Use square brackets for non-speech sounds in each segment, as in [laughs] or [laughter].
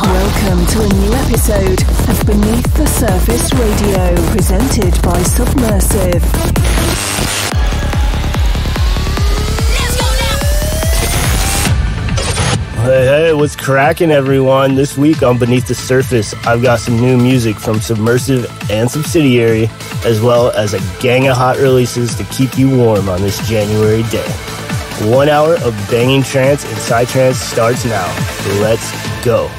Welcome to a new episode of Beneath the Surface Radio, presented by Submersive. Hey, hey, what's cracking, everyone? This week on Beneath the Surface, I've got some new music from Submersive and Subsidiary, as well as a gang of hot releases to keep you warm on this January day. One hour of banging trance and psytrance starts now. Let's go.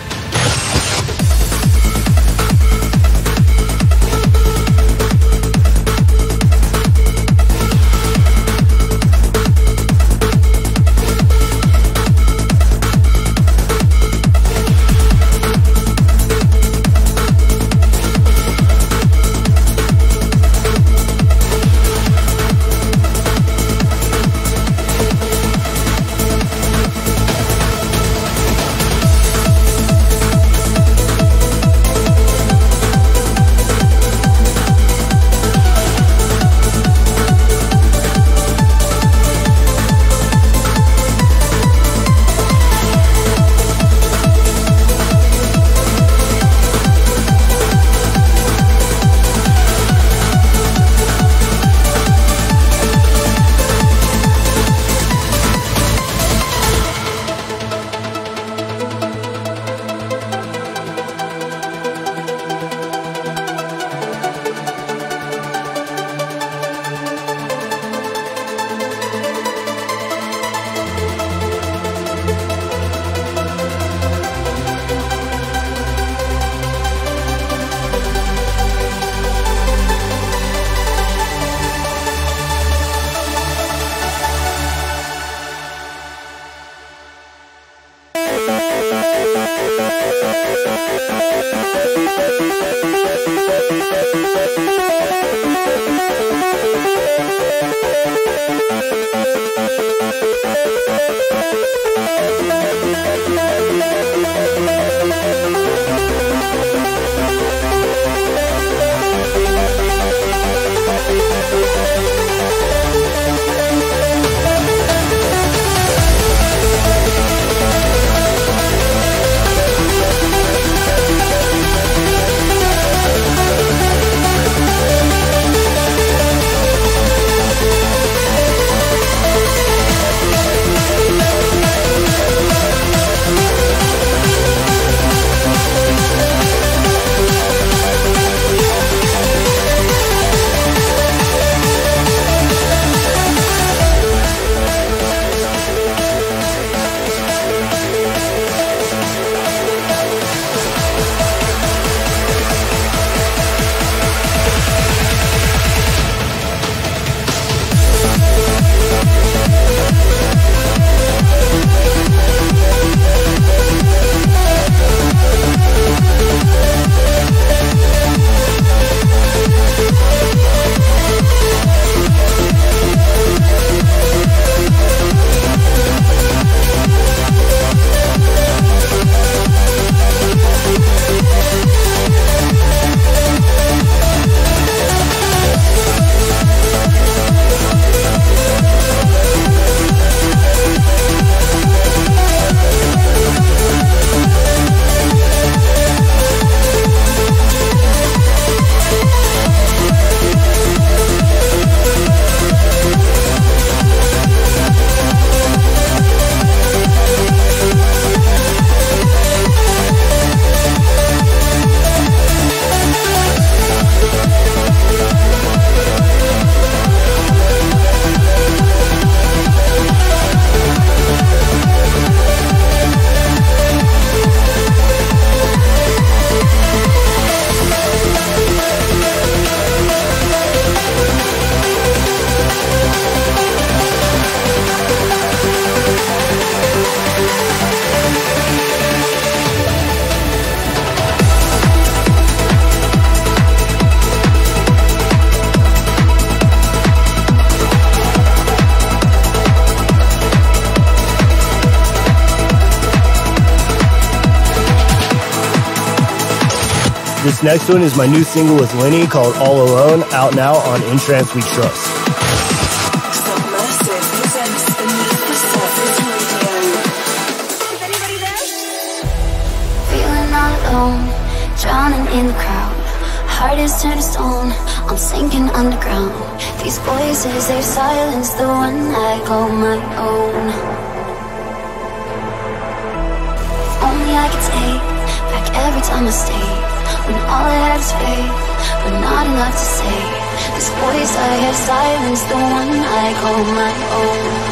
Next one is my new single with Linney called All Alone, out now on In We Trust. Drowning in the crowd. Heart is turned to stone, I'm sinking underground. These voices, they've silenced the one I call my own. If only I could take back every time I stayed. When all I had is faith, but not enough to say. This voice I have silenced, the one I call my own.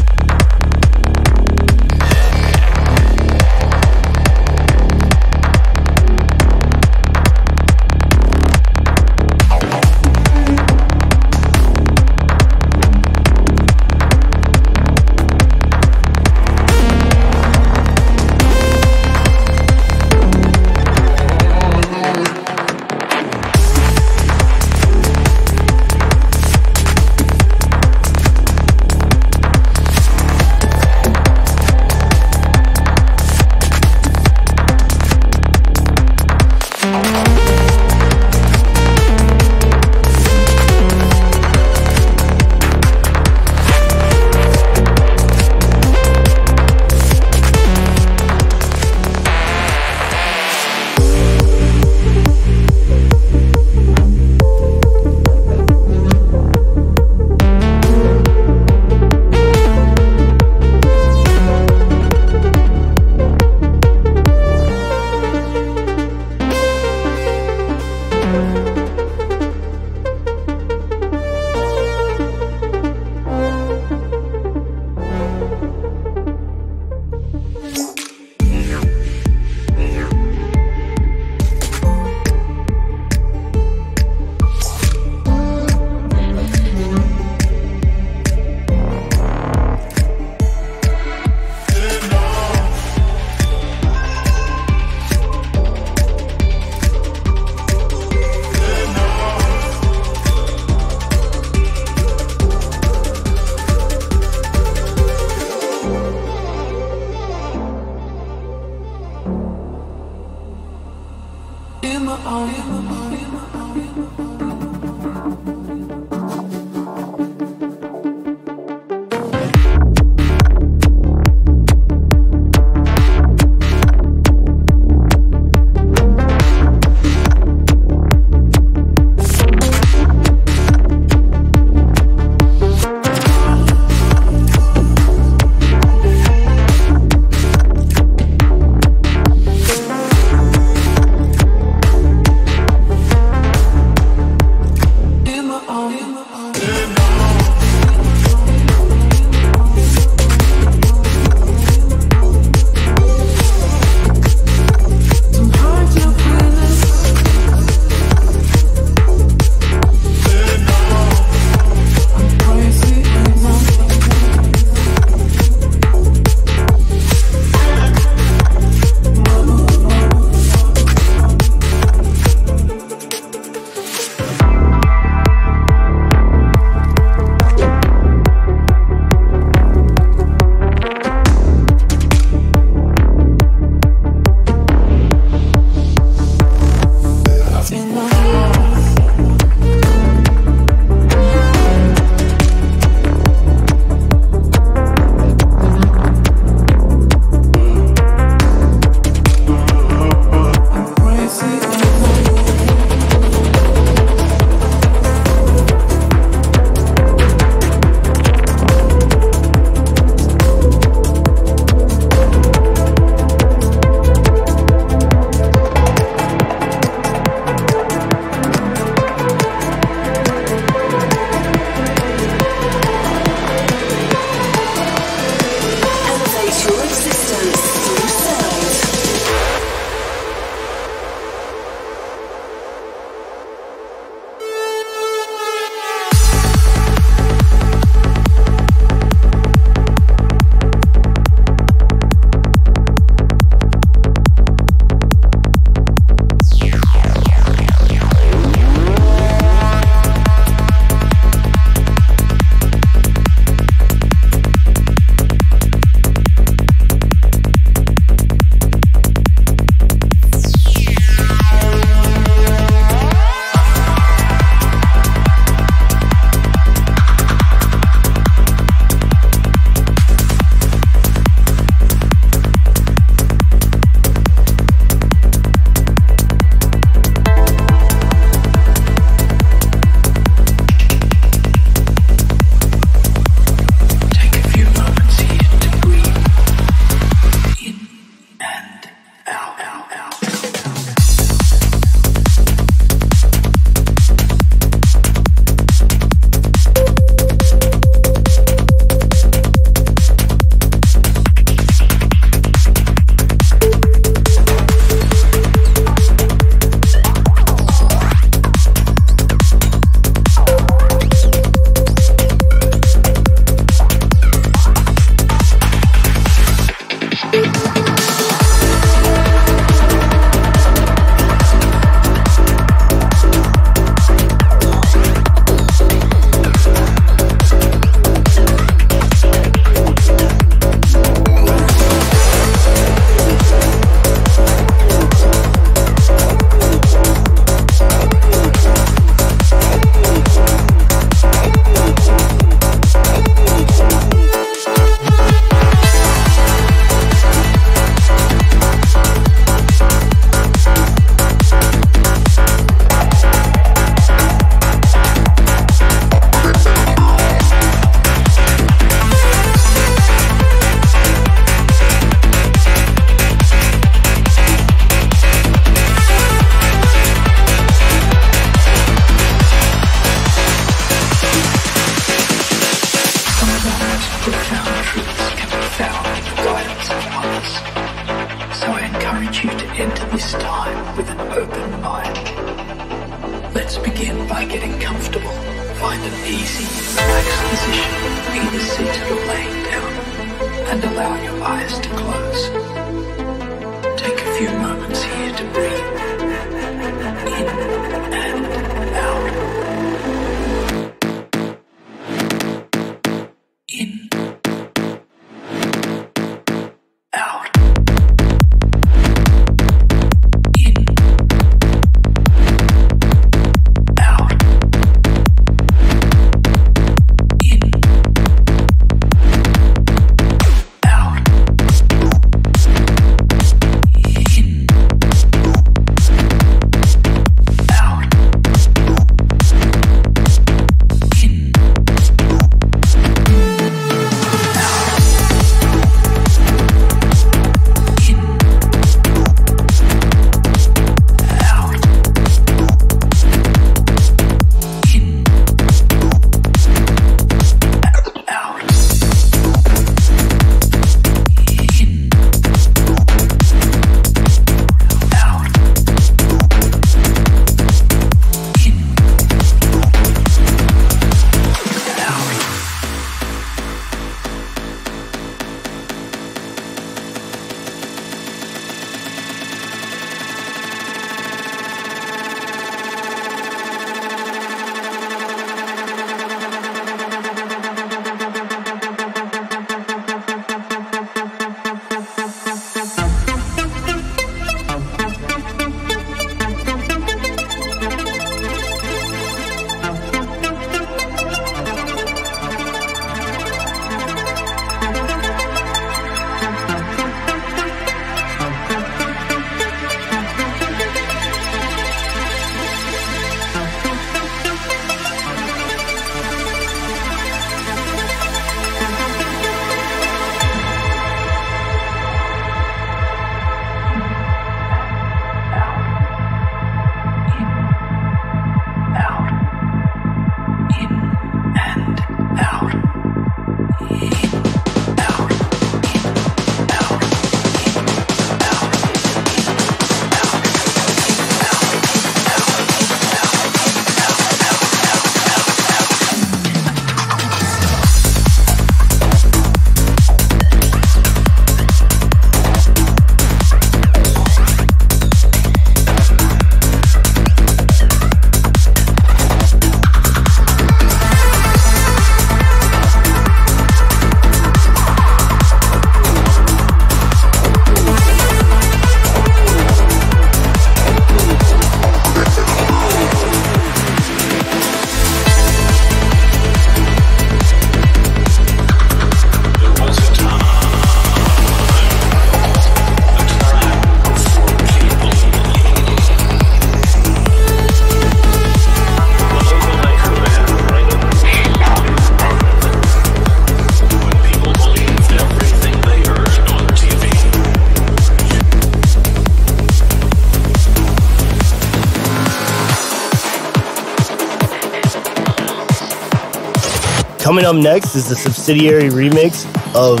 Coming up next is the subsidiary remix of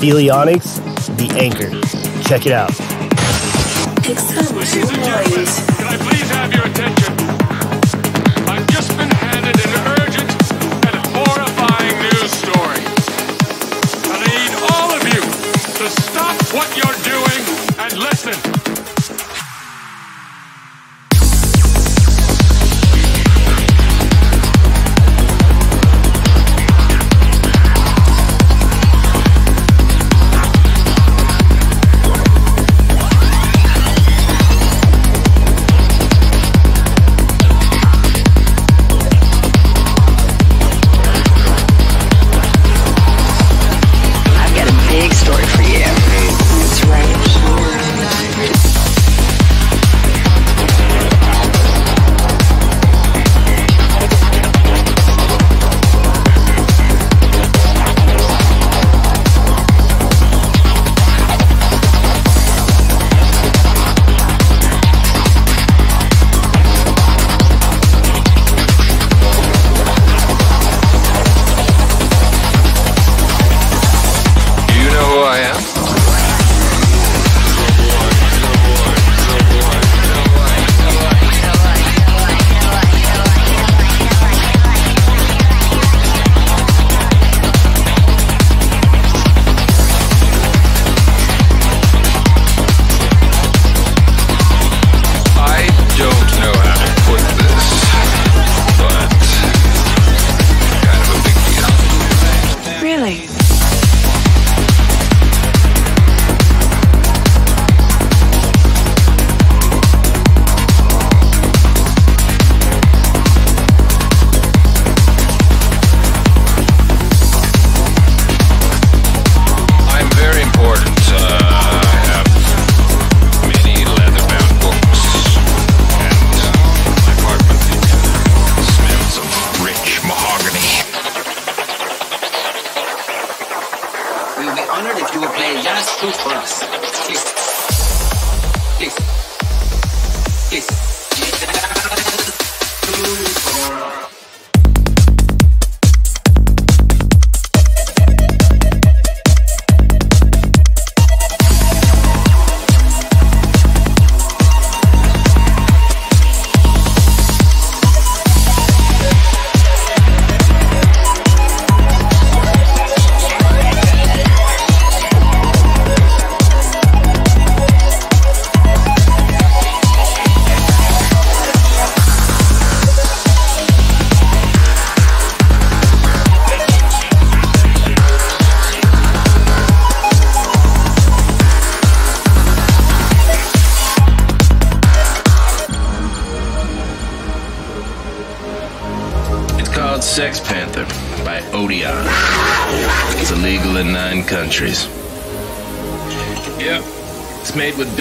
Feelionics, The Anchor. Check it out.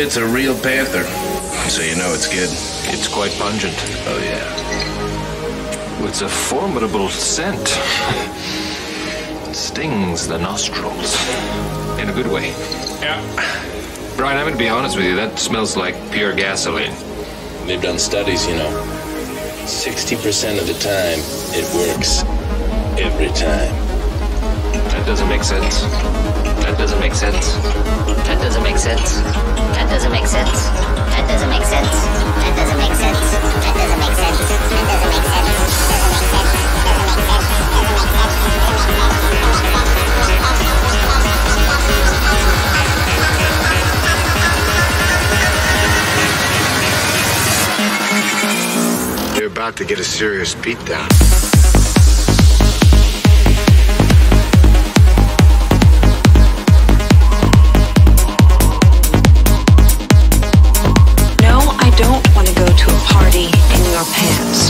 It's made with bits of real panther. So you know it's good. It's quite pungent. Oh, yeah. It's a formidable scent. It [laughs] stings the nostrils. In a good way. Yeah. Brian, I'm going to be honest with you. That smells like pure gasoline. They've done studies, you know. 60% of the time, it works. Every time. That doesn't make sense. That doesn't make sense. That doesn't make sense. That doesn't make sense. That doesn't make sense. That doesn't make sense. That doesn't make sense. That doesn't make sense. You're about to get a serious beatdown. Pants.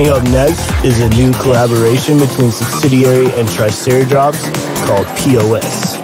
Coming up next is a new collaboration between Subsidiary and Triceradrops called POS.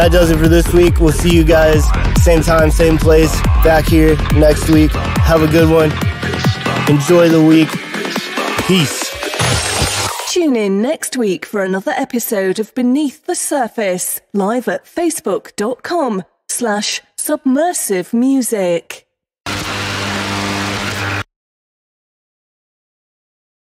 That does it for this week. We'll see you guys same time, same place, back here next week. Have a good one. Enjoy the week. Peace. Tune in next week for another episode of Beneath the Surface, live at facebook.com slash submersive music.